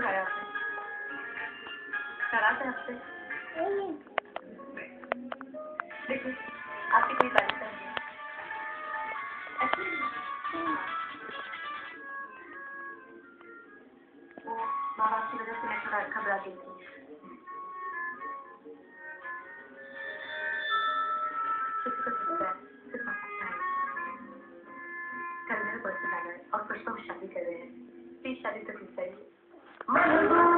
बुलाया आपने है आपसे देखिए आपकी कोई वो माँ बाप की वजह से मैं थोड़ा थी। कल मेरा बर्थडे आ रहा और परसों हम शादी कर रहे हैं। प्लीज़ शादी तो Let him